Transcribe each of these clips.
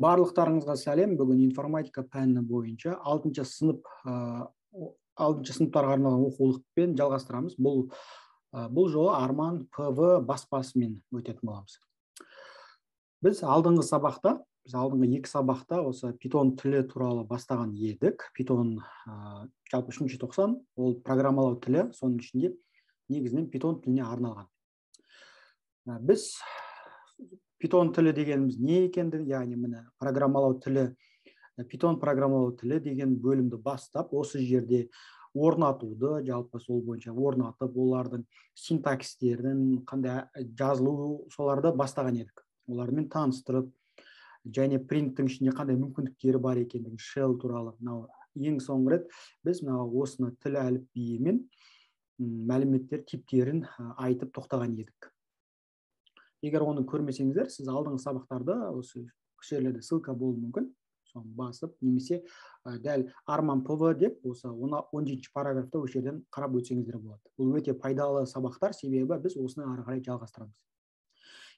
барлықтарыңызға сәлем. Бүгін информатика пәні бойынша алтыншы сынып алтыншы сыныптарға арналған оқулықпен жалғастырамыз. Бұл бұл жолы арман пв баспасымен өтетін боламыз. Біз алдыңғы сабақта біз алдыңғы екі сабақта осы питон тілі туралы бастаған едік. Питон жалпы үшінші тоқсан ол программалау тілі. Соның ішінде негізінен питон тіліне арналған. Біз питон тілі дегеніміз не екендігі яғни міне программалау тілі питон программалау тілі деген бөлімді бастап осы жерде орнатуды жалпы сол бойынша орнатып олардың синтакстерін қандай жазылу соларды бастаған едік. Олармен таныстырып және принттің ішінде қандай мүмкіндіктері бар екендігін шелл туралы мынау ең соңғы рет біз мынау осыны тіл әліпбиімен мәліметтер типтерін айтып тоқтаған едік. Егер оны көрмесеңіздер сіз алдыңғы сабақтарда осы жерлерде ссылка болуы мүмкін. Соны басып немесе дәл арман пв деп осы он жетінші параграфта осы жерден қарап өтсеңіздер болады. Бұл өте пайдалы сабақтар себебі біз осыны ары қарай жалғастырамыз.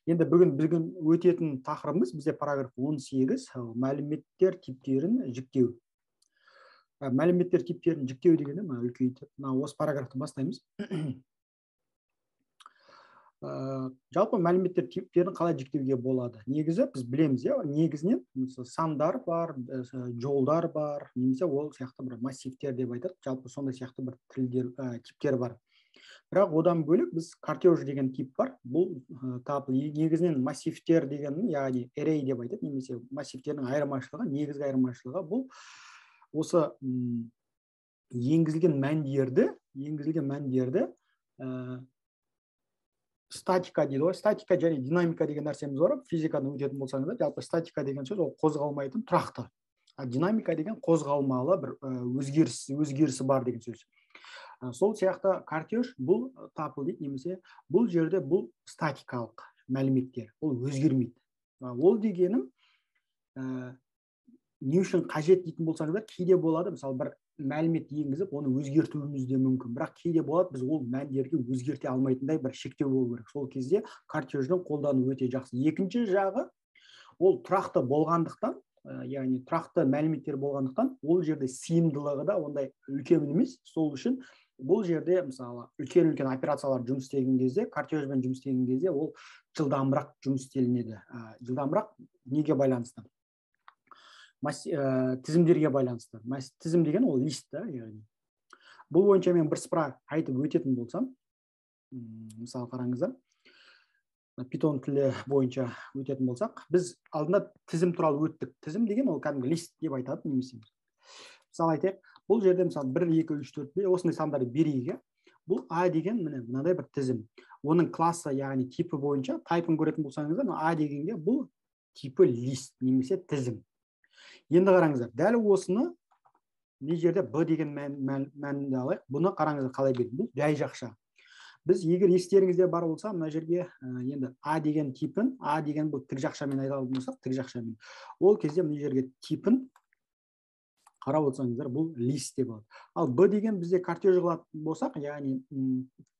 Енді бүгін бүгін өтетін тақырыбымыз бізде параграф 18 мәліметтер типтерін жіктеу. Мәліметтер типтерін жіктеу дегенде мына үлкейтіп мына осы параграфты бастаймыз. Ә, жалпы мәліметтер типтерін қалай жіктеуге болады? Негізі біз білеміз иә. Негізінен сандар бар жолдар бар немесе ол сияқты бір массивтер деп айтады. Жалпы сондай сияқты бір тілдер ә, типтер бар. Бірақ одан бөлек біз картеж деген тип бар. Бұл ә, негізінен массивтер деген яғни эрей деп айтады немесе массивтердің айырмашылығы негізгі айырмашылығы бұл осы енгізілген мәндерді енгізілген мәндерді статика дейді ғой. Статика және динамика деген нәрсеміз бар физиканы өтетін болсаңыздар жалпы статика деген сөз ол қозғалмайтын тұрақты. А динамика деген қозғалмалы бір өзгеріс өзгерісі бар деген сөз. Сол сияқты картеж бұл тапл дейді немесе бұл жерде бұл статикалық мәліметтер ол өзгермейді. Ол дегенім ә, не үшін қажет дейтін болсаңыздар кейде болады. Мысалы бір мәлімет енгізіп оны өзгертуіміз де мүмкін. Бірақ кейде болады біз ол мәндерді өзгерте алмайтындай бір шектеу болу керек. Сол кезде картеждің қолдану өте жақсы. Екінші жағы ол тұрақты болғандықтан яғни тұрақты мәліметтер болғандықтан ол жерде сыйымдылығы да ондай үлкен емес. Сол үшін бұл жерде мысалы үлкен үлкен операциялар жұмыс істеген кезде картежбен жұмыс істеген кезде ол жылдамырақ жұмыс істелінеді. Жылдамырақ неге байланысты? ә, тізімдерге байланысты. Тізім деген ол лист та яғни. Бұл бойынша мен бір сыпыра айтып өтетін болсам мысалы қараңыздар питон тілі бойынша өтетін болсақ біз алдында тізім туралы өттік. Тізім деген ол кәдімгі лист деп айтады немесе. Мысалы айтайық бұл жерде мысалы бір екі үш төрт осындай сандарды берейік иә. Бұл а деген міне мынандай бір тізім. Оның классы яғни типі бойынша тайпын көретін болсаңыздар а дегенге бұл типі лист немесе тізім. Енді қараңыздар дәл осыны мына жерде б деген мән, алайық. Бұны қараңыздар қалай берді бұл жай жақша біз егер естеріңізде бар болса мына жерге енді а деген типін а деген бұл тік жақшамен айтатын болсақ тік жақшамен. Ол кезде мына жерге типін қарап отырсаңыздар бұл лист деп алады ал б деген бізде картеж қылатын болсақ яғни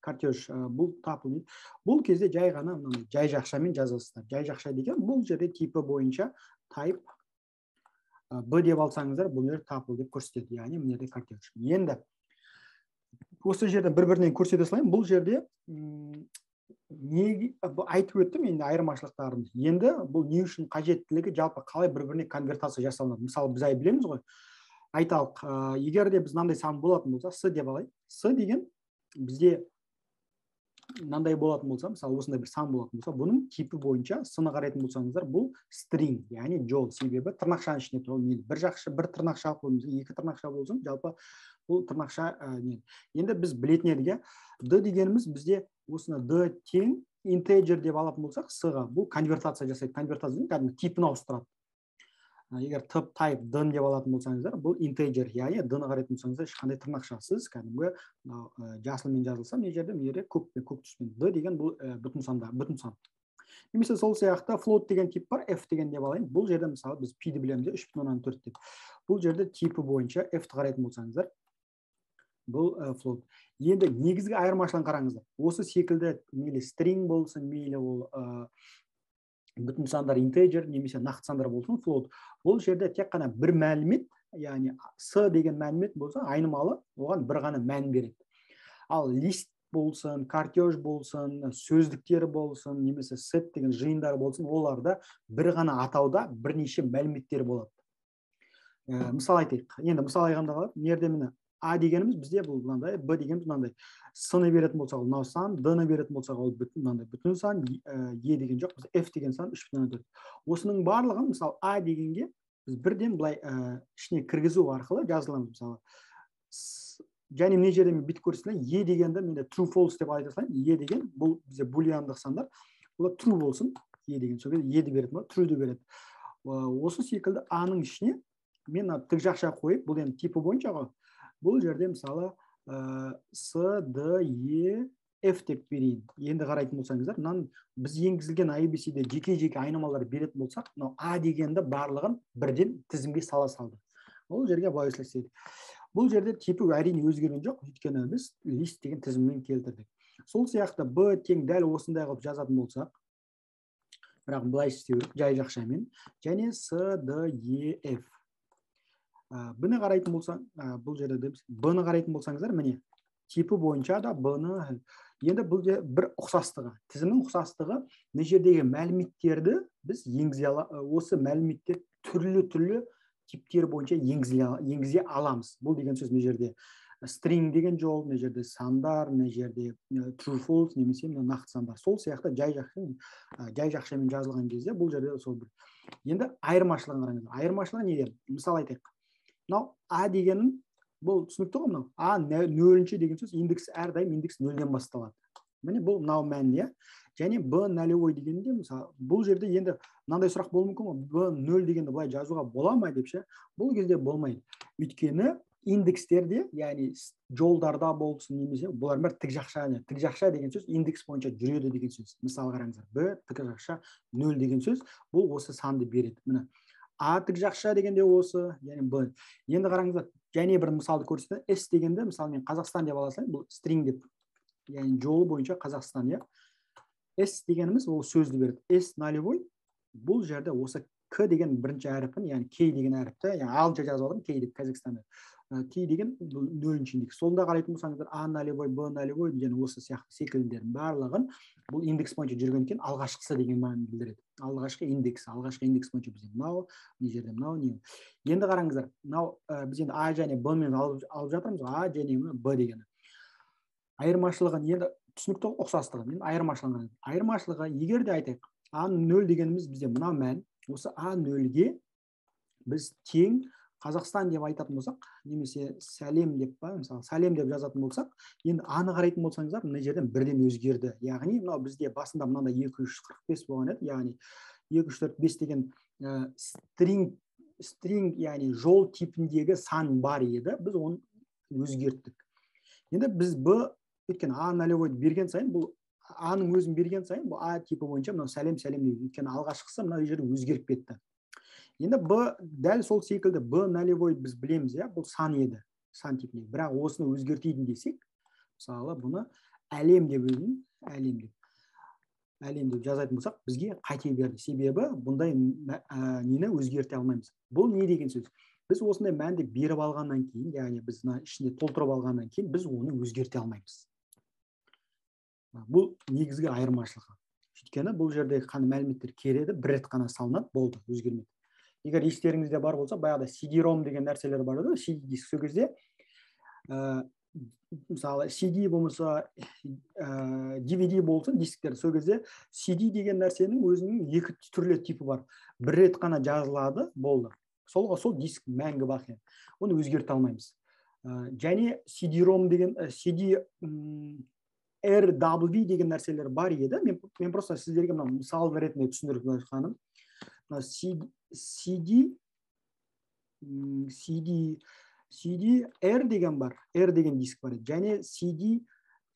картеж бұл дейді бұл кезде жай ғана жай жақшамен жазасыздар жай жақша деген бұл жерде типі бойынша тайп б деп алсаңыздар бұл жер тапл деп көрсетеді яғни мына жерде енді осы жерде бір бірінен көрсете салайын бұл жерде не айтып өттім енді айырмашылықтарын енді бұл не үшін қажеттілігі жалпы қалай бір біріне конвертация жасалынады мысалы біз білеміз ғой айталық егер де біз мынандай сан болатын болса с деп алайық с деген бізде мынандай болатын болса мысалы осындай бір сан болатын болса бұның типі бойынша сыны қарайтын болсаңыздар бұл стринг яғни жол себебі тырнақшаның ішінде тұр мейлі бір жақша бір тырнақша болсын екі тырнақша болсын жалпы бұл тырнақша ә, не? Енді біз білетін едік иә? Д дегеніміз бізде осыны д тең интеджер деп алатын болсақ с ға бұл конвертация жасайды. Конвертация кәдімгі типін ауыстырады. Егер тып тайп дын деп алатын болсаңыздар бұл интеджер яғни д қарайтын болсаңыздар ешқандай тырнақшасыз кәдімгі мынау жасылмен жазылса мына жерде мына жерде көк көк түспен. Д деген бұл бүтін санда бүтін сан. Немесе сол сияқты float деген тип бар f деген деп алайын. Бұл жерде мысалы біз pi ді білеміз үш бүтін оннан төрт деп. Бұл жерде типі бойынша f ті қарайтын болсаңыздар бұл ә, float. Енді негізгі айырмашылығын қараңыздар. Осы секілді мейлі string болсын мейлі ол бүтін сандар интеджер немесе нақты сандар болсын флот бұл жерде тек қана бір мәлімет яғни с деген мәлімет болса айнымалы оған бір ғана мән береді ал лист болсын картеж болсын сөздіктері болсын немесе сет деген жиындар болсын оларда бір ғана атауда бірнеше мәліметтер болады ә, мысал айтайық енді мысал қалады мына жерде міне а дегеніміз бізде бұл мынандай б дегеніміз мынандай с-ны беретін болсақ ол мынау сан д ны беретін болсақ ол мынандай бүтін сан е деген жоқ біз f деген сан үш бүтін төрт осының барлығын мысалы а дегенге біз бірден былай ә, ішіне кіргізу арқылы жазыламыз мысалы және мына жерде мен бүйтіп көрсетейін е дегенді менде true false деп айта салайын е деген бұл бізде булиандық сандар бұл true болсын е деген сол кезде еді беретін болады trueды береді осы секілді аның ішіне мен мына тік жақша қойып бұл енді типі бойынша ғой бұл жерде мысалы ә, с д е f деп берейін. Енді қарайтын болсаңыздар мынаны біз енгізілген abcде жеке жеке айнымалар беретін болсақ мынау а дегенді барлығын бірден тізімге сала салды. Ол жерге былай істейді. Бұл жерде типі әрине өзгерген жоқ. Өйткені біз лист деген тізіммен келтірдік. Сол сияқты б тең дәл осындай қылып жазатын болсақ бірақ былай істеу керек жай жақшамен және с д е ф. Б-ны қарайтын болсаң бұл жерде б-ны қарайтын болсаңыздар міне типі бойынша да б-ны енді бұл же бір ұқсастығы тізімнің ұқсастығы мына жердегі мәліметтерді біз енгізе ала осы мәліметтер түрлі түрлі типтер бойынша енгізе, аламыз бұл деген сөз мына жерде стринг деген жол мына жерде сандар мына жерде true false немесе мына нақты сандар сол сияқты жай жақша жай жақшамен жазылған кезде бұл жерде сол бір енді айырмашылығын қараңыздар айырмашылығы неде мысал айтайық мынау а дегенім бұл түсінікті ғой мынау. А нөлінші деген сөз индекс әрдайым индекс нөлден басталады. Міне бұл мынау мән иә. Және б нолевой дегенде мысалы бұл жерде енді мынандай сұрақ болуы мүмкін ғой. Б нөл дегенді былай жазуға бола ма деп ше? Бұл кезде болмайды. Өйткені индекстерде яғни жолдарда болсын немесе бұлардың бәрі тік жақша тік жақша деген сөз индекс бойынша жүреді деген сөз. Мысалы қараңыздар. Б тік жақша нөл деген сөз. Бұл осы санды береді. Міне а жақша дегенде осы яғни б. Енді қараңыздар және бір мысалды көрсетейін с дегенде мысалы мен қазақстан деп ала салайын бұл стринг деп. Яғни жолы бойынша қазақстан иә. С дегеніміз ол сөзді береді. С нолевой бұл жерде осы к деген бірінші әріпін яғни кей деген әріпті яғни ағылшынша жазып алдым кей деп казахстанда. Кей деген бұл нөлінші индекс сонда қарайтын болсаңыздар а нолевой б нолевой және осы сияқты секілділердің барлығын бұл индекс бойынша жүргендіктен алғашқысы деген мағынаны білдіреді. Алғашқы индекс алғашқы индекс бойынша бізде мынау мына жерде мынау не енді қараңыздар мынау біз енді а және б мен алып, алып жатырмыз а және б дегені. Айырмашылығын енді түсінікті ұқсастығы енді айырмашылығы айырмашылығы егер де айтайық а нөл дегеніміз бізде мынау мән. Осы а нөлге біз тең қазақстан деп айтатын болсақ немесе сәлем деп па мысалы сәлем деп жазатын болсақ енді аны қарайтын болсаңыздар мына жерден бірден өзгерді. Яғни мынау бізде басында мынандай екі жүз қырық бес болған еді яғни екі үш төрт бес деген ә, стринг стринг яғни жол типіндегі сан бар еді. Біз оны өзгерттік. Енді біз б өйткені а нолевойды берген сайын бұл аның өзін берген сайын бұл а типі бойынша мынау сәлем сәлем дейді. Өйткені алғашқысы мына жерде өзгеріп кетті. Енді б дәл сол секілді б нолевой біз білеміз иә бұл сан еді. Сан типінде бірақ осыны өзгертейін десек мысалы бұны әлем деп әлем деп. Әлем деп жазатын болсақ бізге қате берді. Себебі бұндай ә, нені өзгерте алмаймыз. Бұл не деген сөз? Біз осындай мәнді беріп алғаннан кейін яғни біз мына ішінде толтырып алғаннан кейін біз оны өзгерте алмаймыз. Бұл негізгі айырмашылығы. Өйткені бұл жерде қана мәліметтер кереді бір рет қана салынады болды өзгермейді егер естеріңізде бар болса баяғыда cd ром деген нәрселер бар еді cd диск сол кезде ә, мысалы cd болмаса ә, dvd болсын дисктер сол кезде cd деген нәрсенің өзінің екі түрлі типі бар. Бір рет қана жазылады болды. Сол сол диск мәңгі бақи оны өзгерте алмаймыз. Ә, және cd ром деген cd rw деген нәрселер бар еді мен, мен просто сіздерге мына мысал ретінде түсіндіріп жатқаным cd cd cd r деген бар r деген диск бар және cd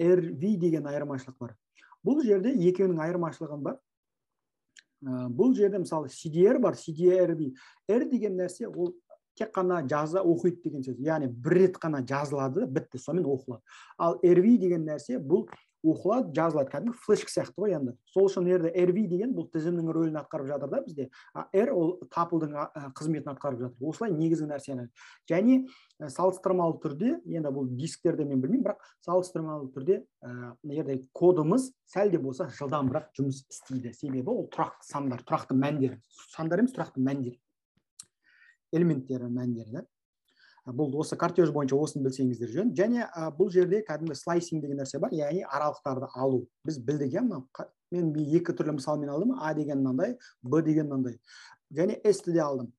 rv деген айырмашылық бар бұл жерде екеуінің айырмашылығы бар бұл жерде мысалы cdr бар cdrv r деген нәрсе ол тек қана жаза оқиды деген сөз. Яғни бір рет қана жазылады бітті сонымен оқылады. Ал rv деген нәрсе бұл оқылады жазылады. Кәдімгі флешка сияқты ғой енді. Сол үшін мына жерде rv деген бұл тізімнің рөлін атқарып жатыр да бізде. А r ол тапылдың қызметін атқарып жатыр. Осылай негізгі нәрсені. Және салыстырмалы түрде енді бұл дисктерде мен білмеймін бірақ салыстырмалы түрде мына жерде кодымыз сәл де болса жылдамырақ жұмыс істейді. Себебі ол тұрақты сандар тұрақты мәндер. Сандар емес тұрақты мәндер. Элементтері мәндері бұл осы картеж бойынша осыны білсеңіздер жөн. Және бұл жерде кәдімгі слайсинг деген нәрсе бар яғни аралықтарды алу. Біз білдік иә мен екі түрлі мысалмен алдым. А деген мынандай б деген мынандай. Және с де алдым.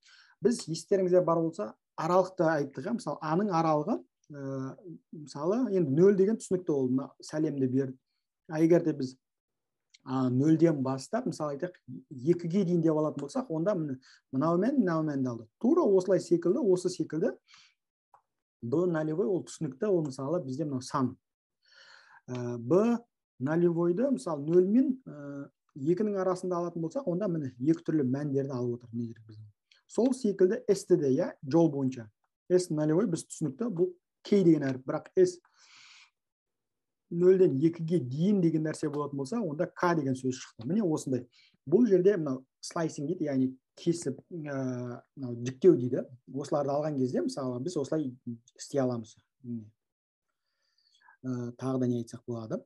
Біз естеріңізде бар болса аралықты айттық иә мысалы аның аралығы ә, мысалы енді нөл деген түсінікті ол. Мына сәлемді берді а егер де біз нөлден бастап мысалы айтайық екіге дейін деп алатын болсақ онда міне мынаумен мынауменді алды тура осылай секілді осы секілді. Б нолевой ол түсінікті ол мысалы бізде мынау сан. Ә, б нолевойды мысалы нөл мен ә, екінің арасында алатын болсақ онда міне екі түрлі мәндерді алып отыр сол секілді с де иә жол бойынша. С нолевой біз түсінікті бұл кей деген әріп. Бірақ с нөлден екіге дейін деген нәрсе болатын болса онда к деген сөз шықты. Міне осындай. Бұл жерде мынау слайсинг дейді яғни кесіп мынау жіктеу дейді. Осыларды алған кезде мысалы біз осылай істей аламыз. Тағы да не айтсақ болады.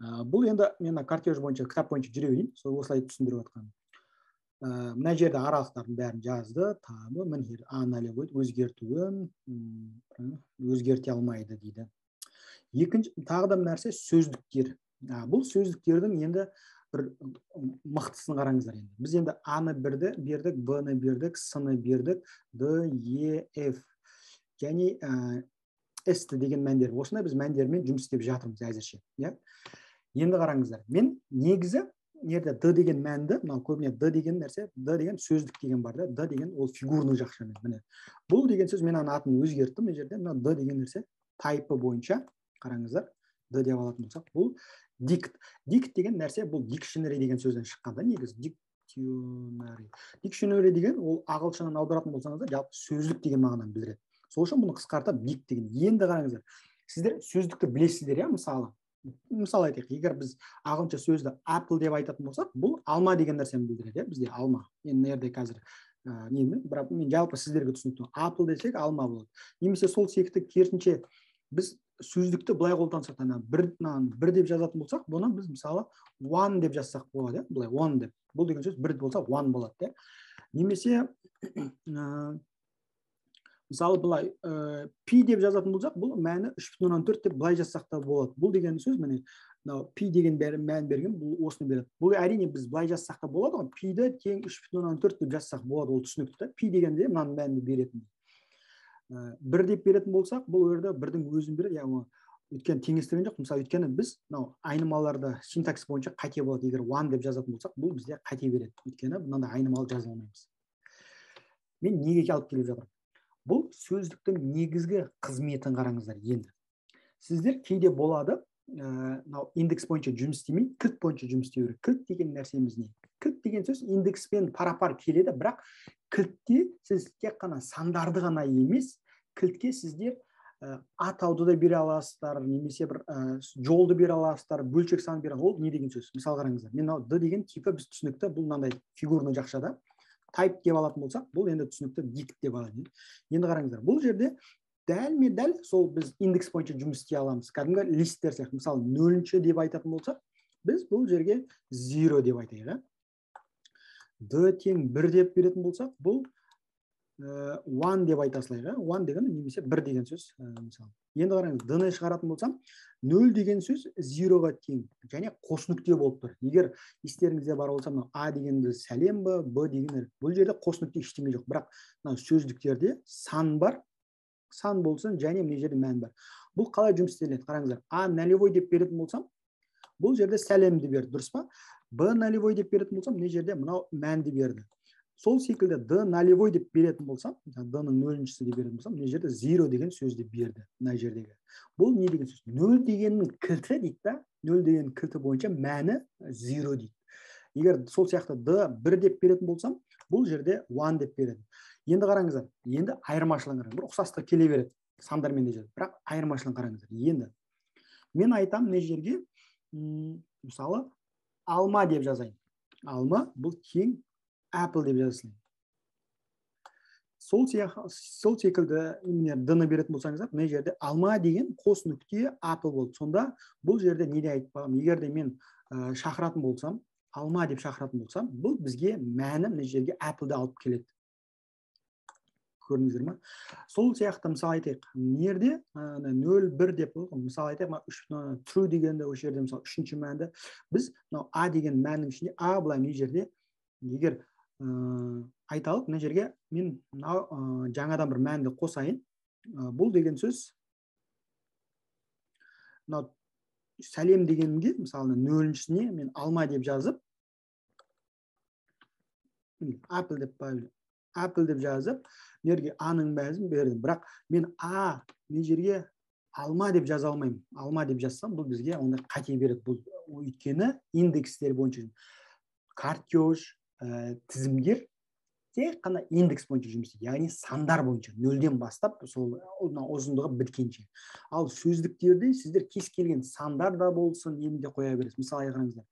Бұл енді мен картеж бойынша кітап бойынша жүре берейін. Сол осылай түсіндіріп жатқаным мына жерде аралықтардың бәрін жазды табы міне а нолевой өзгертуін өзгерте алмайды дейді. Екінші тағы да бір нәрсе сөздіктер бұл сөздіктердің енді бір мықтысын қараңыздар енді. Біз енді а ны бірді бердік б ны бердік с ны бердік д е ф. Және ә, с деген мәндер. Осындай біз мәндермен жұмыс істеп жатырмыз әзірше иә? Енді қараңыздар мен негізі мына д деген мәнді мынау көбіне д деген нәрсе д деген сөздік деген бар да д деген ол фигурный жақшамен міне. Бұл деген сөз мен ана атын өзгерттім мына жерде мына д деген нәрсе тайпы бойынша қараңыздар д деп алатын болсақ бұл дикт. Дикт деген нәрсе бұл дикшнери деген сөзден шыққан да негізі дикционари. Дикшнери деген ол ағылшыннан аударатын болсаңыздар жалпы сөздік деген мағынаны білдіреді. Сол үшін бұны қысқартып дик деген. Енді қараңыздар сіздер сөздікті білесіздер иә мысалы. Мысалы айтайық егер біз ағылшынша сөзді apple деп айтатын болсақ бұл алма деген нәрсені білдіреді иә бізде алма енді мына жерде қазір ә, немен бірақ мен жалпы сіздерге түсінікті. Apple десек алма болады. Немесе сол секілді керісінше біз сөздікті былай қолдансақ ана бір бір деп жазатын болсақ бұны біз мысалы one деп жазсақ болады иә? былай one деп. Бұл деген сөз бір болса one болады иә? Немесе ә, мысалы былай ә, пи деп жазатын болсақ бұл мәні үш бүтін оннан төрт деп былай жазсақ та болады. Бұл деген сөз міне мынау пи деген бәрі мән берген бұл осыны береді. Бұл әрине біз былай жазсақ та болады ғой. Пиді тең үш бүтін оннан төрт деп жазсақ болады ол түсінікті. Да пи дегенде мынаның мәнді беретін. Бір деп беретін болсақ бұл жерде бірдің өзін береді. Яғни өйткені теңестірген жоқ мысалы өйткені біз мынау айнымаларды синтаксис бойынша қате болады. Егер one деп жазатын болсақ бұл бізде қате береді. Өйткені мынандай айнымалы жаза алмаймыз мен неге алып келіп жатырмын? Бұл сөздіктің негізгі қызметін қараңыздар енді. Сіздер кейде болады мынау индекс бойынша жұмыс істемей кілт бойынша жұмыс істеу керек. Кілт деген нәрсеміз не? Кілт деген сөз индекспен пара пар келеді. Бірақ кілтте сіз тек қана сандарды ғана емес кілтке сіздер ә, атауды да бере аласыздар немесе бір ә, жолды бере аласыздар бөлшек сан бере ол не деген сөз? Мысалы қараңыздар. Мен мынау д деген типі біз түсінікті бұл мынандай фигурный жақшада тайп деп алатын болсақ бұл енді түсінікті дикт деп алады енді қараңыздар бұл жерде дәлме дәл сол біз индекс бойынша жұмыс істей аламыз. Кәдімгі листтер сияқты. Мысалы нөлінші деп айтатын болсақ біз бұл жерге зиро деп айтайық иә д тең бір деп беретін болсақ бұл ә, one деп айта салайық иә? One деген немесе бір деген сөз ә, мысалы. Енді қараңыз д ны шығаратын болсам нөл деген сөз зироға тең және қос нүкте болып тұр. Егер естеріңізде бар болса мынау а дегенді сәлем б б деген бұл жерде қос нүкте ештеңе жоқ. Бірақ мына сөздіктерде сан бар сан болсын және мына жерде мән бар. Бұл қалай жұмыс істеледі қараңыздар а нолевой деп беретін болсам бұл жерде сәлемді берді дұрыс па? Б нолевой деп беретін болсам мына жерде мынау мәнді берді. Сол секілді д нолевой деп беретін болсам д ның нөліншісі деп беретін болсам мына жерде зиро деген сөзді берді мына жердегі. Бұл не деген сөз? Нөл дегеннің кілті дейді да нөл деген кілті бойынша мәні зиро дейді. Егер сол сияқты д бір деп беретін болсам бұл жерде one деп береді. Енді қараңыздар енді айырмашылығын қараңыздар бір ұқсастық келе береді сандармен де бірақ айырмашылығын қараңыздар. Енді мен айтам мына жерге мысалы алма деп жазайын. Алма бұл тең apple деп жаза сол секілді міне д беретін болсаңыздар мына жерде алма деген қос нүкте apple болды. Сонда бұл жерде не де айтпағым егер де мен шақыратын болсам алма деп шақыратын болсам бұл бізге мәні мына жерге apple алып келеді. Көрдіңіздер ма сол сияқты мысалы айтайық. Мына жерде нөл бір деп мысалы айтайық үш true дегенді осы жерде мысалы үшінші мәнді. Біз мынау а деген мәннің ішінде а былай мына жерде егер ә, айталық мына жерге мен мынау жаңадан бір мәнді қосайын. Бұл деген сөз мынау сәлем дегенге мысалы нөліншісіне мен алма деп жазып apple деп apple деп жазып мына жерге аның бәрін бердім бірақ мен а мына жерге алма деп жаза алмаймын алма деп жазсам бұл бізге онда қате береді бұл өйткені индекстер бойынша картеж ә, тізімдер тек қана индекс бойынша жұмыс істейді яғни сандар бойынша нөлден бастап сол ұзындығы біткенше ал сөздіктерде сіздер кез келген сандар да болсын нені де қоя бересіз мысалы қараңыздар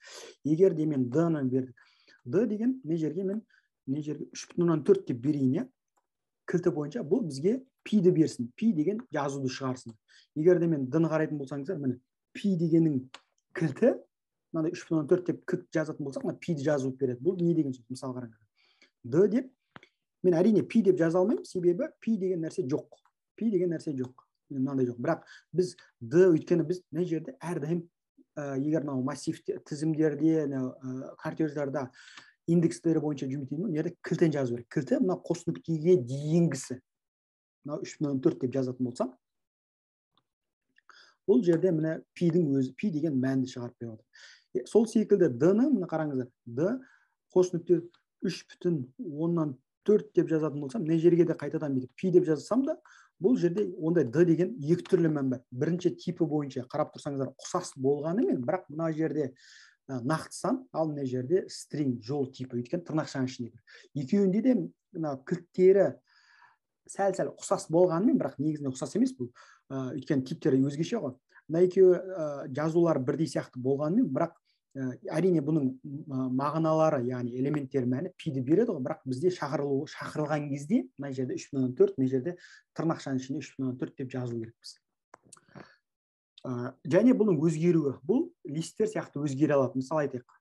егер де мен д ны бердік д деген мына жерге мен мына жерге үш бүтін оннан төрт деп берейін иә кілті бойынша бұл бізге пиді берсін пи деген жазуды шығарсын егер де мен д ны қарайтын болсаңыздар міне пи дегеннің кілті мынандай үш бүтін оннан төрт деп кілт жазатын болсақ мына пиді жазып береді бұл не деген сөз мысалы қараңыздар д деп мен әрине пи деп жаза алмаймын себебі пи деген нәрсе жоқ пи деген нәрсе жоқ мынандай жоқ бірақ біз д өйткені біз мына жерде әрдайым ә, егер мынау массив тізімдерде ә, картеждарда индекстері бойынша жұмыс істеймін мына жерде кілтін жазу керек кілті мына қос нүктеге дейінгісі мынау үш бүтін төрт деп жазатын болсам бұл жерде мына пидің өзі пи деген мәнді шығарып беріп отыр сол секілді д ны мына қараңыздар д қос нүкте үш бүтін оннан төрт деп жазатын болсам мына жерге де қайтадан бүйтіп пи деп жазсам да бұл жерде ондай д деген екі түрлі мән бар бірінші типі бойынша қарап тұрсаңыздар ұқсас болғанымен бірақ мына жерде нақты сан ал мына жерде стринг жол типі өйткені тырнақшаның ішіндегі екеуінде де мына кілттері сәл сәл ұқсас болғанымен бірақ негізінде ұқсас емес бұл. Ә, өйткені типтері өзгеше ғой. Мына екеуі ә, жазулары бірдей сияқты болғанымен бірақ ә, әрине бұның мағыналары яғни элементтер мәні пиді береді ғой. Бірақ бізде шақырылу шақырылған кезде мына жерде үш бүтін оннан төрт мына жерде тырнақшаның ішінде үш бүтін оннан төрт деп жазу керекпіз. Ә, және бұның өзгеруі. Бұл листтер сияқты өзгере алады. Мысалы айтайық.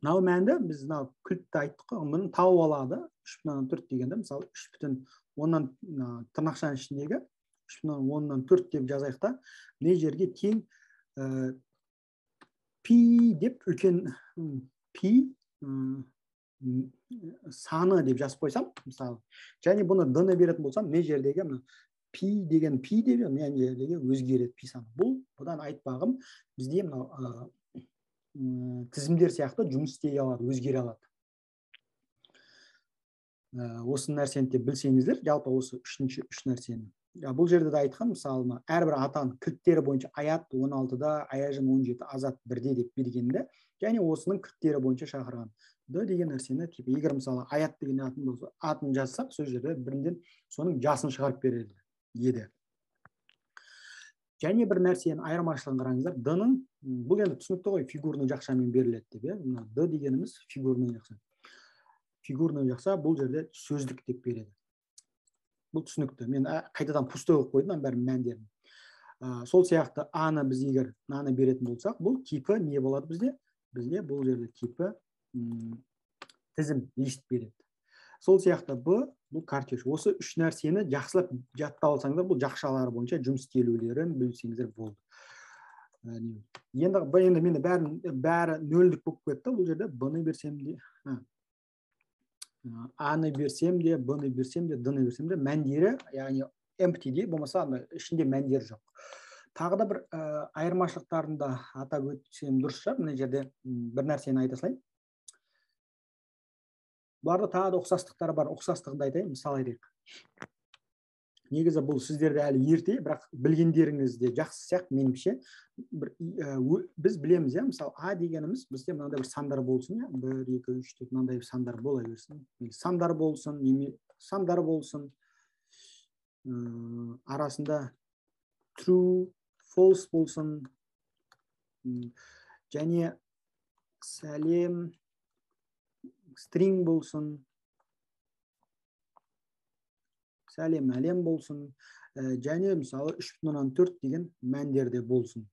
Мынау мәнді біз мынау кілтті айттық қой. Бұны тауып алады. үш бүтін оннан төрт дегенде мысалы үш бүтін оннан тырнақшаның ішіндегі үш бүтін оннан төрт деп жазайық та. Мына жерге тең ә, пи деп үлкен пи саны деп жазып қойсам мысалы. Және бұны д беретін болсам мына жердегі мына пи деген пи деп мына жердегі өзгереді пи саны бұл бұдан айтпағым бізде мынау тізімдер сияқты жұмыс істей алады өзгере алады. Осы нәрсені де білсеңіздер жалпы осы үшінші үш нәрсені. Бұл жерде де айтқан мысалы әрбір атаның кілттері бойынша аят он алтыда аяжан он жеті азат бірде деп бергенде және осының кілттері бойынша шақырған д деген нәрсені типа егер мысалы аят деген атын болса атын жазсақ сол жерде бірден соның жасын шығарып береді. Еді. Және бір нәрсенің айырмашылығын қараңыздар д ның бұл енді түсінікті ғой фигурный жақшамен беріледі деп иә. Мына д дегеніміз фигурный жақша фигурный жақша бұл жерде сөздік деп береді. Бұл түсінікті. Мен қайтадан пустой қылып қойдым мынаның бәрін мәндерін. Ә, сол сияқты а ны біз егер мынаны беретін болсақ бұл типі не болады бізде? Бізде бұл жерде типі тізім лист береді. Сол сияқты б бұл картеж осы үш нәрсені жақсылап жаттап алсаңыздар бұл жақшалары бойынша жұмыс істелулерін білсеңіздер болды енді енді менде бәрін бәрі нөлдік болып кетті бұл жерде б ны берсем де а ны берсем де б ны берсем де д ны берсем де мәндері яғни empty де болмаса ішінде мәндер жоқ тағы да бір ә, айырмашылықтарын да атап өтсем дұрыс шығар мына жерде бір нәрсені айта салайын бұларда тағы да ұқсастықтар бар. Ұқсастығын айтайын мысал айтайық. Негізі бұл сіздерде әлі ерте бірақ білгендеріңіз де жақсы сияқты меніңше. Бір біз білеміз иә. Мысалы а дегеніміз бізде мынандай бір сандар болсын иә. Бір екі үш деп мынандай сандар бола берсін. Сандар болсын неме сандар болсын. Арасында true false болсын. Және сәлем string болсын. Сәлем әлем болсын. Ә, және мысалы үш бүтін оннан төрт деген мәндерде болсын.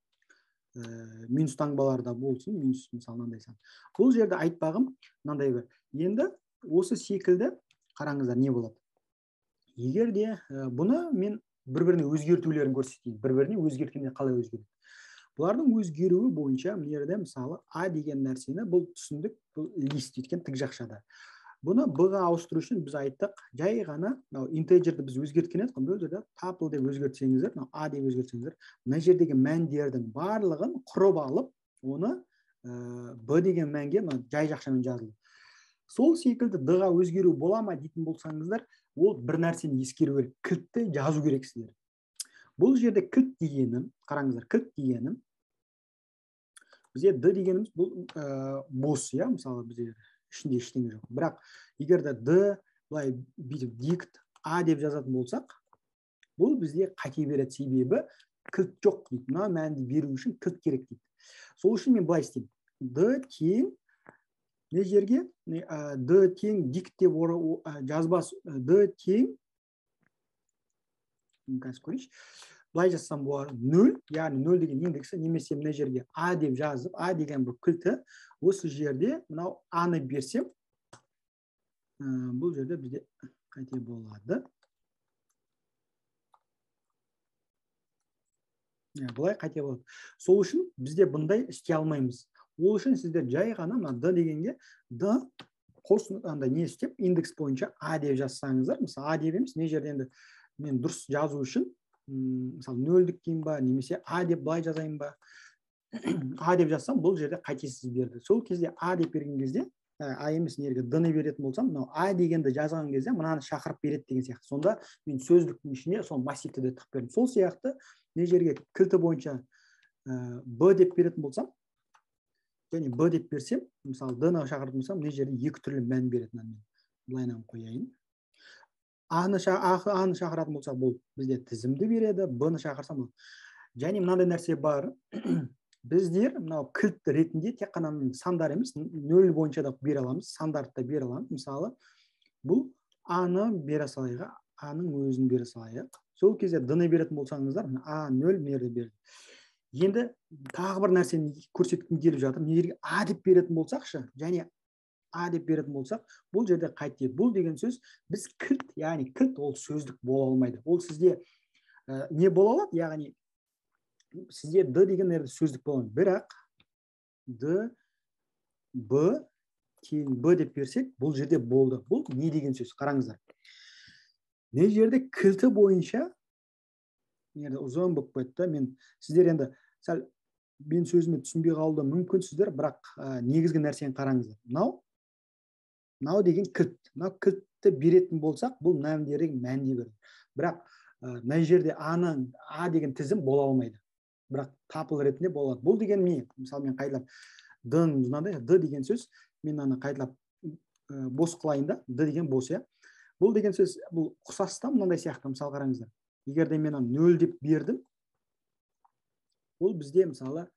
Ә, минус таңбаларда болсын минус мысалы мынандай сан бұл жерде айтпағым мынандай бір. Енді осы секілді қараңыздар не болады? Егер де ә, бұны мен бір біріне өзгертулерін көрсетейін. Бір біріне өзгерткенде қалай өзгереді? Бұлардың өзгеруі бойынша мына жерде мысалы а деген нәрсені бұл түсіндік бұл лист өйткені тік жақшада. Бұны б ға ауыстыру үшін біз айттық жай ғана мынау интеджерді біз өзгерткен едік қой бұл жерде деп өзгертсеңіздер мынау а деп өзгертсеңіздер мына жердегі мәндердің барлығын құрып алып оны ә, б деген мәнге мына жай жақшамен жазылды. Сол секілді д ға өзгеру бола ма дейтін болсаңыздар ол бір нәрсені ескеру керек кілтті жазу керексіздер бұл жерде кілт дегенім қараңыздар кілт дегенім бізде д дегеніміз бұл ә, бос иә? мысалы бізде ішінде ештеңе жоқ. Бірақ егер де д былай бүйтіп дикт а деп жазатын болсақ бұл бізде қате береді себебі кілт жоқ дейді. Мына мәнді беру үшін кілт керек дейді. Сол үшін мен былай істеймін. Д тең мына жерге д тең дикт деп жазбас д тең қазір көрейінші. Былай жазсам болады нөл яғни нөл деген индексі немесе мына жерге а деп жазып а деген бір кілті осы жерде мынау аны берсем бұл жерде бізде қате болады былай қате болады сол үшін бізде бұндай істей алмаймыз ол үшін сіздер жай ғана мына д дегенге д қос андай не істеп индекс бойынша а деп жазсаңыздар мысалы а деп емес мына жерде енді мен дұрыс жазу үшін мысалы нөлдік деймін ба немесе а деп былай жазайын ба? А деп жазсам бұл жерде қатесіз берді. Сол кезде а деп берген кезде а емес мына жерге д ны беретін болсам мынау а дегенді жазған кезде мынаны шақырып береді деген сияқты. Сонда мен сөздіктің ішіне сол массивті де тығып бердім. Сол сияқты мына жерге кілті бойынша б деп беретін болсам және б деп берсем мысалы д ны шақыратын болсам мына жерде екі түрлі мән береді мына былайынан қояйын. Аны аны шақыратын болсақ бұл бізде тізімді береді б ны шақырсам және мынандай нәрсе бар. Біздер мынау кілт ретінде тек қана сандар емес нөл бойынша да бере аламыз сандарды да бере аламыз. Мысалы бұл аны бере салайық аның өзін бере салайық. Сол кезде д ны беретін болсаңыздар а нөл мына жерде берді. Енді тағы бір нәрсені көрсеткім келіп жатыр. Мына жерге а деп беретін болсақшы және а деп беретін болсақ бұл жерде қайтеді бұл деген сөз біз кілт яғни кілт ол сөздік бола алмайды. Ол сізде ә, не бола алады? Яғни сізде д деген сөздік бола алмайды. Бірақ д б тең б деп берсек бұл жерде болды. Бұл не деген сөз? Қараңыздар. Мына жерде кілті бойынша мына ұзын болып кетті. Мен сіздер енді сәл мен сөзіме түсінбей қалуы мүмкінсіздер бірақ ә, негізгі нәрсені қараңыздар. Мынау мынау деген кілт мынау кілтті беретін болсақ бұл мәндері мәнде береді бірақ мына жерде аның а деген тізім бола алмайды. Бірақ тапл ретінде болады бұл деген не мысалы мен қайталап д мынандай д деген сөз мен аны қайталап бос қылайын да д деген бос иә. Бұл деген сөз бұл ұқсас та мынандай сияқты мысалы қараңыздар. Егер де мен аны нөл деп бердім ол бізде мысалы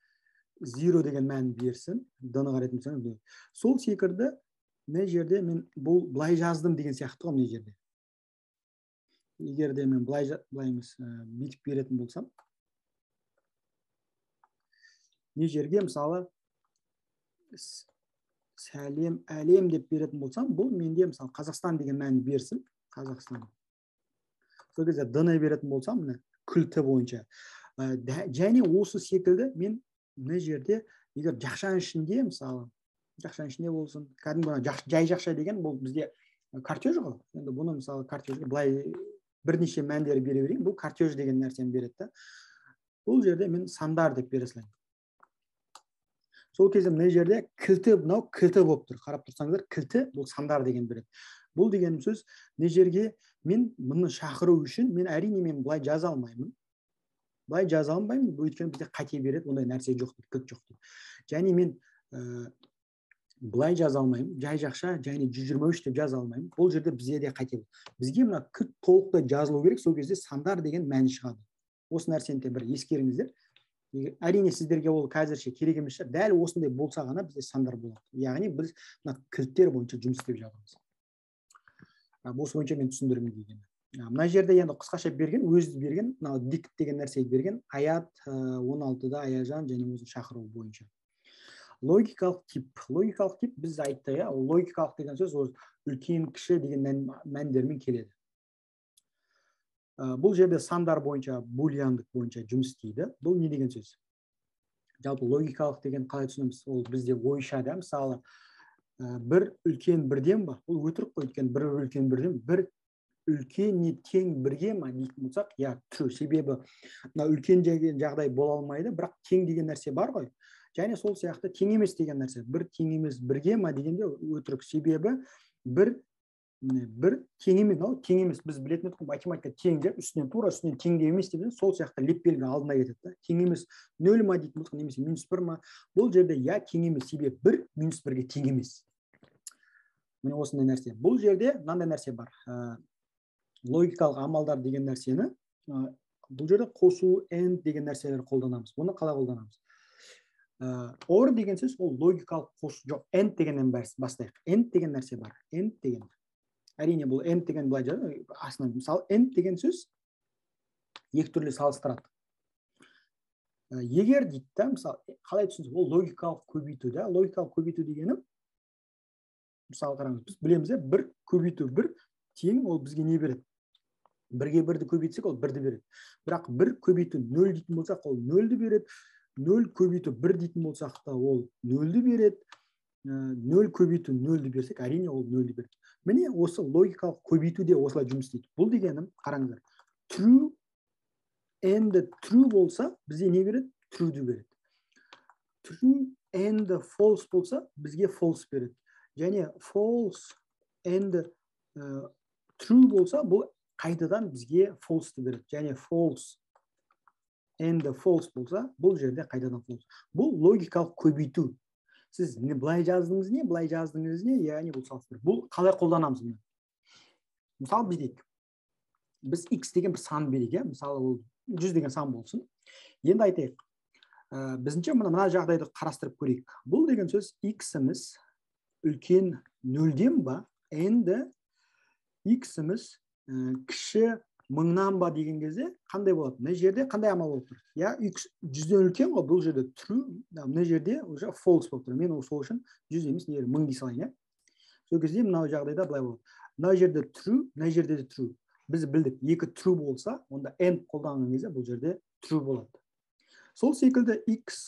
зиро деген мән берсін д ны қарайтын болсаңыз сол секілді мына жерде мен бұл былай жаздым деген сияқты ғой мына жерде? Егер де мен былай былай емес бүйтіп беретін болсам. Мына жерге? Мысалы сәлем әлем деп беретін болсам бұл менде мысалы қазақстан деген мән берсін қазақстан. Сол кезде д беретін болсам міне күлті бойынша. Және осы секілді мен мына жерде егер жақшаның ішінде мысалы жақшаның ішінде болсын. Кәдімгі жай жақша деген бұл бізде картеж ғой. Енді бұны мысалы картежге былай бірнеше мәндер бере берейін. Бұл картеж деген нәрсені береді да. Бұл жерде мен сандар деп бере салайын. Сол кезде мына жерде кілті мынау кілті болып тұр. Қарап тұрсаңыздар кілті бұл сандар деген береді бұл деген сөз мына жерге мен мұны шақыру үшін мен әрине мен былай жаза алмаймын. Былай жаза алмаймын. Өйткені бізде қате береді. Ондай нәрсе жоқ дейді кілт жоқ дейді және мен былай жаза алмаймын. Жай жақша және жүз жиырма үш деп жаза алмаймын. Бұл жерде бізде де қате бізге мына кілт толықтай жазылу керек. Сол кезде сандар деген мәні шығады. Осы нәрсені де бір ескеріңіздер. Әрине сіздерге ол қазірше керек емес шығар. Дәл осындай болса ғана бізде сандар болады. Яғни біз мына кілттер бойынша жұмыс істеп жатырмыз. Осы бойынша мен түсіндірдім дегені мына жерде енді қысқаша берген өзі берген мынау дикт деген нәрсе берген аят он алтыда аяжан және өзін шақыру бойынша. Логикалық тип. Логикалық тип біз айттық иә. Логикалық деген сөз ол үлкен кіші деген мәндермен келеді. Бұл жерде сандар бойынша булиандық бойынша жұмыс істейді. Бұл не деген сөз? Жалпы логикалық деген қалай түсінеміз? Ол бізде ойша да. Мысалы бір үлкен бірден ба? Бұл өтірік қой өйткені бір үлкен бірден. Бір үлкен не тең бірге ма дейтін болсақ иә тру себебі мына үлкен деген жағдай бола алмайды. Бірақ тең деген нәрсе бар ғой. Және сол сияқты тең емес деген нәрсе. бір тең емес бірге ма дегенде өтірік себебі бір бір тең емес мынау тең емес. біз білетін едік қой математика тең деп үстінен тура үстінен тең де емес деп сол сияқты леп белгі алдына кетеді да. Тең емес нөл ма дейтін болсақ немесе минус бір ма бұл жерде иә тең емес себебі бір минус бірге тең емес. Міне осындай нәрсе. Бұл жерде мынандай нәрсе бар. Ә, логикалық амалдар деген нәрсені ә, бұл жерде қосу энд деген нәрселер қолданамыз. Оны қалай қолданамыз? Or деген сөз ол логикалық қосу жоқ энд дегеннен бастайық энд деген нәрсе бар энд деген әрине бұл end деген былай жазады мысалы end деген сөз екі түрлі салыстырады егер дейді да мысалы қалай түсінсек ол логикалық көбейту да логикалық көбейту дегені мысалы қараңыз біз білеміз иә бір көбейту бір тең ол бізге не береді бірге бірді көбейтсек ол бірді береді бірақ бір көбейту нөл дейтін болсақ ол нөлді береді нөл көбейту бір дейтін болсақ та ол нөлді береді. Нөл көбейту нөлді берсек әрине ол нөлді береді. Міне осы логикалық көбейту де осылай жұмыс істейді. Бұл дегенім қараңыздар true and true болса бізде не береді? True'ді береді. True and false болса бізге false береді. Және false and uh, true болса бұл қайтадан бізге false'ты береді. Және false and false болса бұл жерде қайтадан false. Бұл логикалық көбейту сіз не былай жаздыңыз не былай жаздыңыз не яғни бұл салыстыру бұл қалай қолданамыз мұны мысалы біз біз x деген бір сан берейік иә мысалы ол жүз деген сан болсын енді айтайық ә, біздіңше мына мына жағдайды қарастырып көрейік бұл деген сөз иксіміз үлкен нөлден ба енді иксіміз ә, кіші мыңнан ба деген кезде қандай болады? мына жерде қандай амал болып тұр? Иә жүзден үлкен ғой бұл жерде true мына жерде уже false болып тұр. Мен сол үшін жүз емес мына мың дей салайын иә. Сол кезде мынау жағдайда былай болады. Мына жерде true мына жерде де true. Біз білдік екі true болса онда and қолданған кезде бұл жерде true болады. Сол секілді x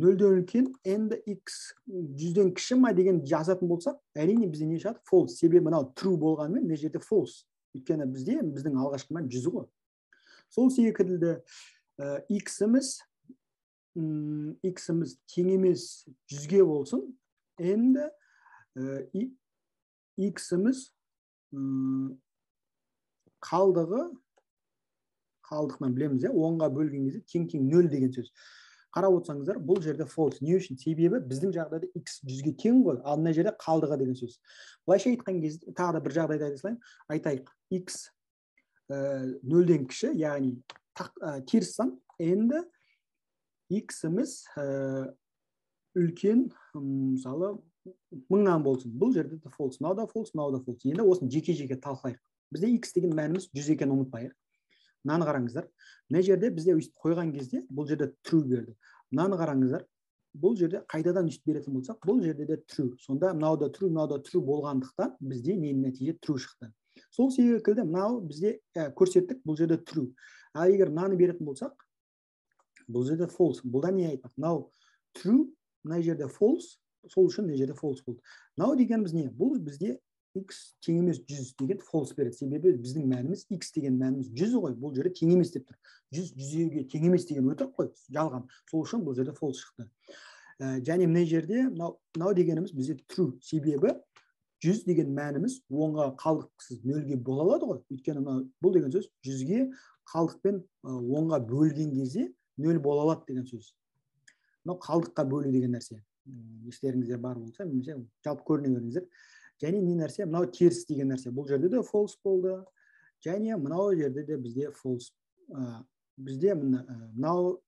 нөлден үлкен енді x жүзден кіші ма деген жазатын болсақ әрине бізде не шығады? False. Себебі мынау true болғанымен мына жерде false. Өйткені бізде біздің алғашқы мән жүз ғой. Сол секілді ә, иксіміз иксіміз тең емес жүзге болсын енді ә, иксіміз қалдығы қалдығынан білеміз иә онға бөлген кезде тең тең нөл деген сөз. Қарап отырсаңыздар бұл жерде false. Не үшін? Себебі біздің жағдайда x жүзге тең ғой ал мына жерде қалдығы деген сөз. Былайша айтқан кезде тағы да бір жағдайды айта салайын. Айтайық. X нөлден кіші яғни теріс сан. Енді иксіміз үлкен мысалы мыңнан болсын. Бұл жерде де false. Мынау да false мынау да false. Енді осыны жеке жеке талқылайық. Бізде x деген мәніміз жүз екенін ұмытпайық. Мынаны қараңыздар. Мына жерде бізде өйстіп қойған кезде бұл жерде true берді. Мынаны қараңыздар. Бұл жерде қайтадан өйстіп беретін болсақ бұл жерде де true. Сонда мынау да true мынау да true болғандықтан бізде не нәтиже true шықты. Сол секілді мынау бізде ә, көрсеттік бұл жерде true. Ал егер мынаны беретін болсақ бұл жерде false. Бұлда не айтпақ? Мынау true мына жерде false сол үшін мына жерде false болды. Мынау дегеніміз не? Бұл бізде x тең емес жүз деген false береді себебі біздің мәніміз x деген мәніміз жүз ғой. Бұл жерде тең емес деп тұр. Жүз жүзге тең емес деген өтірік қой. Жалған. Сол үшін бұл жерде false шықты. Ә, және мына жерде мынау мынау дегеніміз бізде true. Себебі жүз деген мәніміз онға қалдықсыз нөлге бола алады ғой. Өйткені мынау бұл деген сөз жүзге қалдықпен онға бөлген кезде нөл бола алады деген сөз. Мынау қалдыққа бөлу деген нәрсе. Естеріңізде бар болса немесе жалпы көріне беріңіздер. Және не нәрсе мынау теріс деген нәрсе. Бұл жерде де false болды. Және мынау жерде де бізде false ә, бізде мына мынау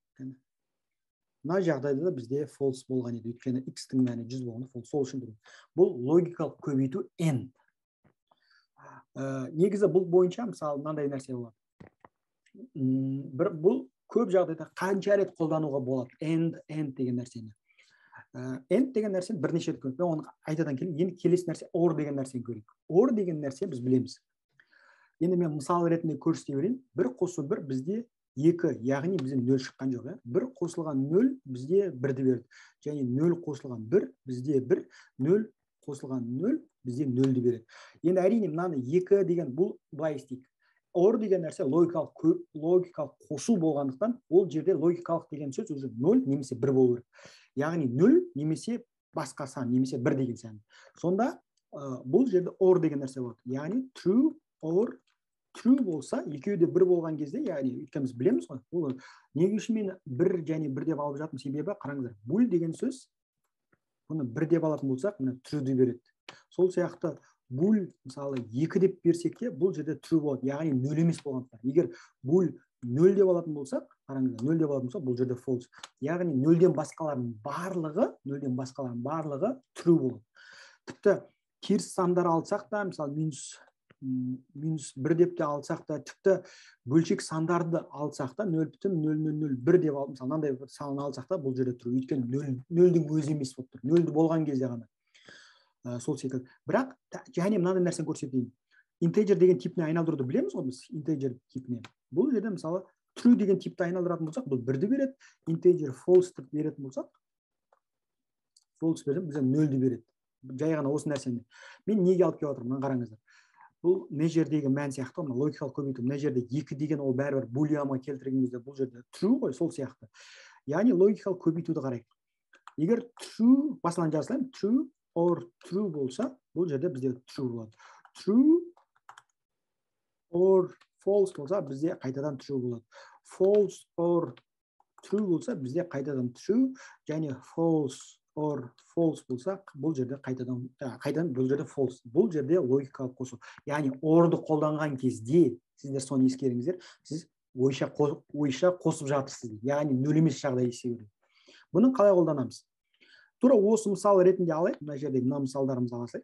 мына жағдайда да бізде false болған еді. Өйткені x-тің мәні жүз болғанда false. Сол үшін бұл логикалық көбейту n. Ә, негізі бұл бойынша мысалы мынандай нәрсе болады. Бір бұл көп жағдайда қанша рет қолдануға болады? End end деген нәрсені. Ә, end деген нәрсені бірнеше рет көрдік оны айтадан кейін енді келесі нәрсе or деген нәрсені көрейік. Or деген нәрсе біз білеміз. Енді мен мысал ретінде көрсете берейін. Бір қосу бір бізде екі яғни бізде нөл шыққан жоқ иә. Бір қосылған нөл бізде бірді берді және нөл қосылған бір бізде бір нөл қосылған нөл бізде нөлді береді. Енді әрине мынаны екі деген бұл былай істейік. Or деген нәрсе логикалық логикалық қосу болғандықтан ол жерде логикалық деген сөз уже нөл немесе бір болу керек. Яғни нөл немесе басқа сан немесе бір деген сан. Сонда ә, бұл жерде or деген нәрсе болады. Яғни true or true болса екеуі де бір болған кезде яғни өйткені біз білеміз ғой ол неге үшін мен бір және бір деп алып жатырмын себебі қараңыздар буль деген сөз бұны бір деп алатын болсақ мына true'ді береді. Сол сияқты буль мысалы екі деп берсек те бұл жерде true болады. Яғни нөл емес болғандықтан. Егер буль нөл деп алатын болсақ қараңыздар нөл деп алатын болсақ бұл жерде false. Яғни нөлден басқалардың барлығы нөлден басқалардың барлығы true болады. Тіпті теріс сандар алсақ та мысалы минус минус бір деп те алсақ та тіпті бөлшек сандарды алсақ та нөл бүтін нөл нөл нөл бір деп алып мысалы мынандай бір санын алсақ та бұл жерде тұр өйткені нөл нөлдің өзі емес болып тұр. Нөлді болған кезде ғана. Ә, сол секілді. Бірақ және мынандай нәрсені көрсетейін. Интеджер деген типіне айналдыруды білеміз ғой біз интеджер типіне. Бұл жерде мысалы true деген типті айналдыратын болсақ бұл бірді береді. Интеджер false беретін болсақ false береді бізге нөлді береді. Жай ғана осы нәрсені мен неге алып келіп жатырмын мына қараңыздар. Бұл мына жердегі мән сияқты ғой логикалық көбейту. Мына жерде екі деген ол бәрібір булианға келтірген кезде бұл жерде true ғой сол сияқты. Яғни логикалық көбейтуді қарайық. Егер true басынан жаза салайын true or true болса бұл жерде бізде true болады. True or false болса бізде қайтадан true болады. False or true болса бізде қайтадан true. Және false or false болса бұл жерде қайтадан қайтадан бұл жерде false. Бұл жерде логикалық қосу. Яғни орды қолданған кезде сіздер соны ескеріңіздер сіз ойша ойша қосып жатырсыз. Яғни нөл емес жағдай есептеледі бұны қалай қолданамыз? Тура осы мысал ретінде алайық. Мына жердегі мына мысалдарымызды ала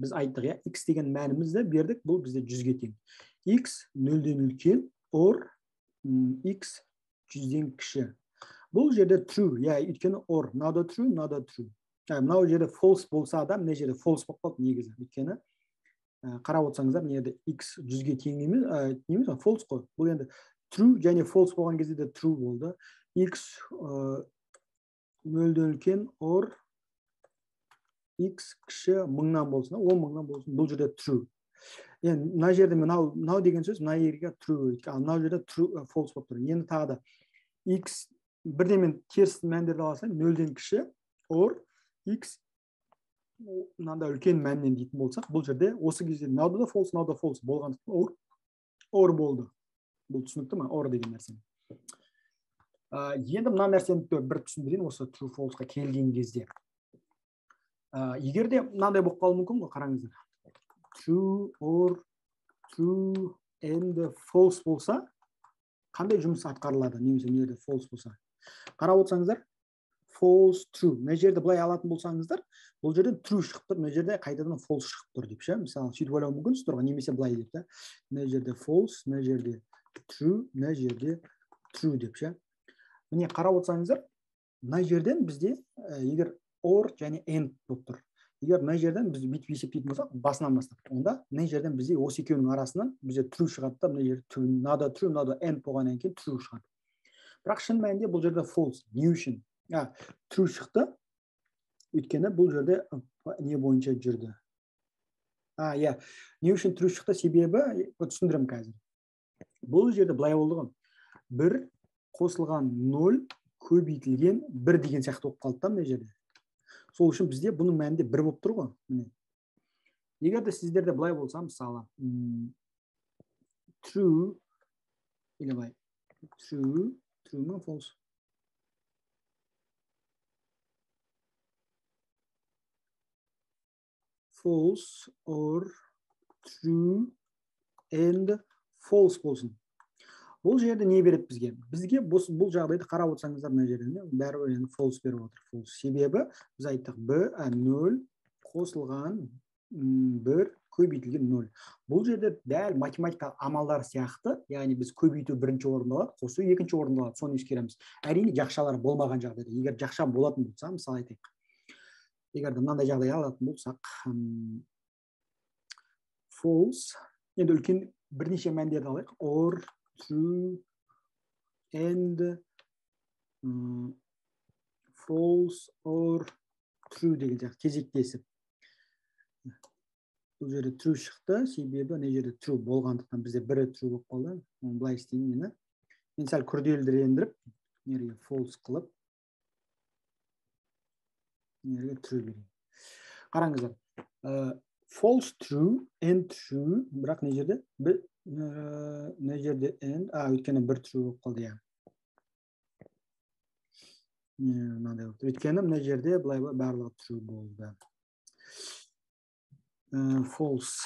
біз айттық иә x деген мәнімізді бердік. Бұл бізде жүзге тең. X нөлден үлкен or x жүзден кіші. Бұл жерде true иә өйткені or мынау да true мынау да true. Мынау жерде false болса да мына жерде false болып қалды негізі. Өйткені ә, қарап отырсаңыздар мына жерде x жүзге тең емес ә, не емес false қой. Бұл енді true және false болған кезде де true болды. X ә, нөлден үлкен or x кіші мыңнан болсын он мыңнан болсын. Бұл жерде true. Енді мына жерде мынау мынау деген сөз мына жерге true ал мынау жерде true false болып тұр. Енді тағы да x бірден мен теріс мәндерді алсам нөлден кіші or x мынандай үлкен мәннен дейтін болсақ бұл жерде осы кезде мынау да false мынау да false болғандықтан or or болды. Бұл түсінікті ма or деген нәрсе ә, енді мына нәрсені бір түсіндірейін осы true falseқа келген кезде. Ә, егер де мынандай болып қалуы мүмкін ғой қараңыздар. True or true and false болса қандай жұмыс атқарылады? Немесе мына false болса? Қарап отырсаңыздар false true. мына жерді былай алатын болсаңыздар бұл жерде true шығып тұр. мына жерде қайтадан false шығып тұр деп ше? мысалы сөйтіп ойлауы мүмкінсіздер ғой немесе былай деп та мына жерде false мына жерде true мына жерде true деп ше? міне қарап отырсаңыздар мына жерден бізде егер or және and болып тұр. Егер мына жерден біз бүйтіп есептейтін болсақ басынан бастап. Онда мына жерден бізде осы екеуінің арасынан бізде true шығады да мына жерде true мынау да true мынау да end болғаннан кейін true шығады. Бірақ шын мәнінде бұл жерде false не үшін а true шықты. Өйткені бұл жерде не бойынша жүрді. А иә не үшін true шықты себебі түсіндіремін қазір. Бұл жерде былай болды ғой. Бір қосылған нөл көбейтілген бір деген сияқты болып қалды да мына жерде. Сол үшін бізде бұның мәнінде бір болып тұр ғой міне егер де сіздерде былай болса мысалы true. Или былай true. True ма false. False or true and false болсын бұл жерде не береді бізге? Бізге бұл, бұл жағдайды қарап отырсаңыздар мына жерде бәрібір енді фолс беріп отыр. Фолс себебі біз айттық б нөл қосылған бір көбейтілген нөл. Бұл жерде дәл математика амалдары сияқты яғни біз көбейту бірінші орында алады қосу екінші орында алады. Соны ескереміз. Әрине жақшалар болмаған жағдайда егер жақша болатын болса мысалы айтайық. Егер де мынандай жағдай алатын болсақ false енді үлкен бірнеше мәндерді алайық. Or true and false or true деген сияқты кезектесіп. Бұл жерде true шықты себебі мына жерде true болғандықтан бізде бірі true болып қалды. Оны былай істеймін мені. Мен сәл күрделірендіріп мына жерге false қылып мына жерге true берейін. Қараңыздар ә, false true and true бірақ мына жерде бір мына жерде and а өйткені бір true болып қалды иә мынандай болды өйткені мына жерде былай барлығы true болды uh, false.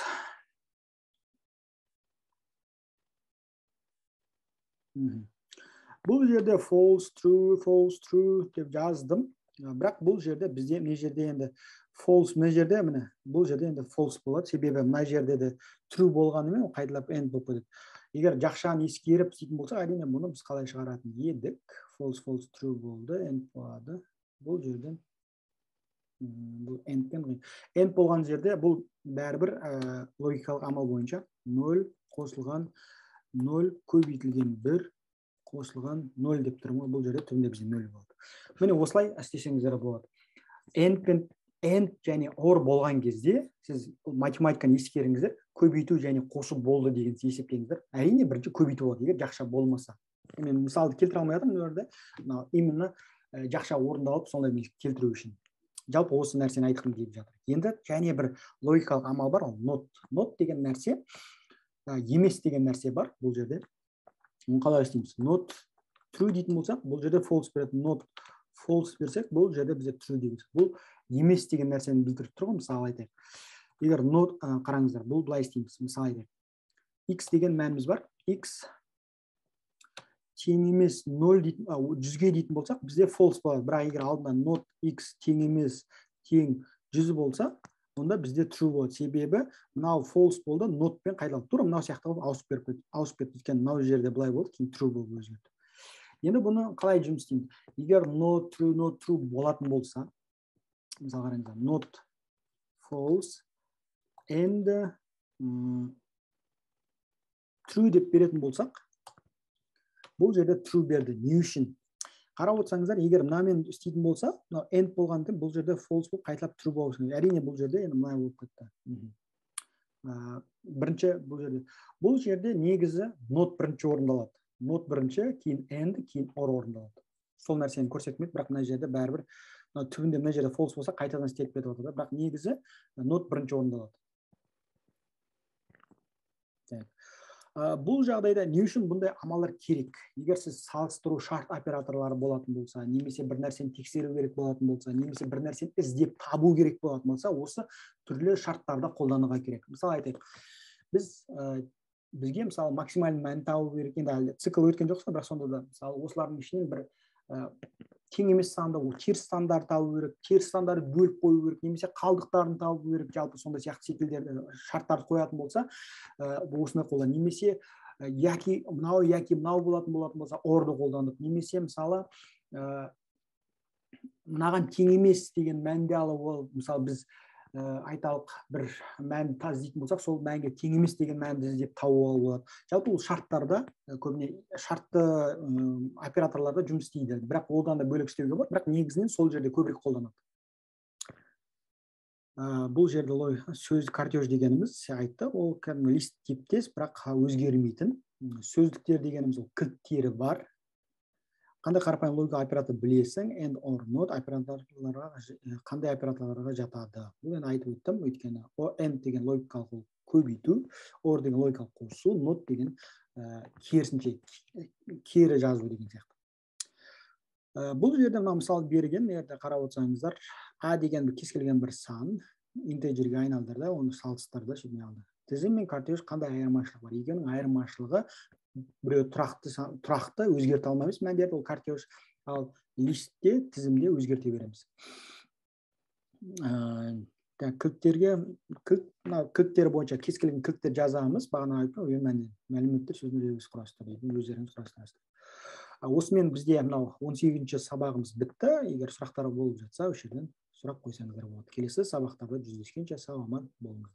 бұл жерде false true false true деп жаздым бірақ бұл жерде бізде мына жерде енді false мына жерде міне бұл жерде енді false болады. Себебі мына жерде де true болғанымен қайталап end болып кетеді. Егер жақшаны ескеріп істейтін болсақ әрине бұны біз қалай шығаратын едік? False false true болды end болады. Бұл жерден бұл endпен end болған жерде бұл бәрібір ә, логикалық амал бойынша 0 қосылған 0 көбейтілген 1 қосылған 0 деп тұрмын ғой. Бұл жерде түбінде бізде 0 болады. Міне осылай істесеңіздер болады. End пен end және or болған кезде сіз математиканы ескеріңіздер көбейту және қосу болды деген есептеңіздер. Әрине бірінші көбейту болады егер жақша болмаса. Мен мысалды келтіре алмай жатырмын мына жерде мынау именно жақша орындалып сондай келтіру үшін. Жалпы осы нәрсені айтқым келіп жатыр. Енді және бір логикалық амал бар ол нот нот деген нәрсе емес деген нәрсе бар бұл жерде. Оны қалай істейміз нот true дейтін болсақ бұл жерде false береді нот false берсек бұл жерде бізде true дейміз. Бұл емес деген нәрсені білдіріп тұр ғой мысалы айтайық. Егер нот ә, қараңыздар бұл былай істейміз мысалы айтайық. X деген мәніміз бар. X тең емес нөл дейтін жүзге дейтін болсақ бізде false болады. Бірақ егер алдында not x тең емес тең жүз болса онда бізде true болады. Себебі мынау false болды нотпен қайталанды тура мынау сияқты қылып ауысып беріп ауысып кетті. Өйткені мынау жерде былай болды кейін true болып өзгерді. Енді бұны қалай жұмыс істейміз? Егер not true not true болатын болса мысалы қараңыздар not false and true деп беретін болсақ бұл жерде true берді не үшін қарап отырсаңыздар егер мынамен істейтін болса мынау end болған бұл жерде false болып қайталап true керек. Әрине бұл жерде енді мынай болып кетті. Бірінші бұл жерде бұл жерде негізі not бірінші орындалады. Not бірінші кейін end кейін or орындалады. Сол нәрсені көрсетмейді бірақ мына жерде бәрібір түбінде мына жерде false болса қайтадан істеліп кетіп жатыр бірақ негізі not бірінші орындалады. Ә, бұл жағдайда не үшін бұндай амалдар керек? Егер сіз салыстыру шарт операторлары болатын болса немесе бір нәрсені тексеру керек болатын болса немесе бір нәрсені іздеп табу керек болатын болса осы түрлі шарттарды қолдануға керек. Мысалы айтайық біз ә, бізге мысалы максимальный мән табу керек. Енді әлі цикл өткен жоқсыз бірақ сонда да мысалы осылардың ішінен бір тең емес санды теріс сандарды табу керек теріс сандарды бөліп қою керек немесе қалдықтарын табу керек жалпы сондай сияқты секілдерді шарттарды қоятын болса ә, осыны қолдан немесе яки мынау яки мынау болатын болатын болса орды қолданып немесе мысалы ә, мынаған тең емес деген мәнді алып ол мысалы біз ә, айталық бір мәнді іздейтін болсақ сол мәнге тең емес деген мәнді іздеп табуға болады. Жалпы ол шарттарда көбіне шартты операторларда жұмыс істейді. Бірақ одан да бөлек істеуге болады. Бірақ негізінен сол жерде көбірек қолданады. Ә, бұл жерде лой сөз картеж дегеніміз айтты. Ол кәдімгі лист типтес бірақ өзгермейтін. Сөздіктер дегеніміз ол кілттері бар. Қандай қарапайым логика оператор білесің and or not операторларға қандай операторларға жатады бұл енді айтып өттім өйткені end деген логикалық көбейту or деген логикалық қосу not деген керісінше кері жазу деген сияқты бұл жерде мына мысал берген егер қарап отырсаңыздар а деген кез келген бір сан интеджерге айналдырды оны салыстырды алды тізім мен кортеж қандай айырмашылығы бар екеуінің айырмашылығы біреу тұрақты тұрақты өзгерте алмаймыз мәндерді ол картеж ал листте тізімде өзгерте береміз. Ә, кілттерге кілт мына кілттер бойынша кез келген кілтті жазамыз. Бағана айттым ғой мәліметтер сөзін құрастыр дейді өздеріңіз құрастырасыздар. Осымен бізде мынау он сегізінші сабағымыз бітті. Егер сұрақтар болып жатса осы жерден сұрақ қойсаңыздар болады. Келесі сабақтарда жүздескенше сау аман болыңыздар.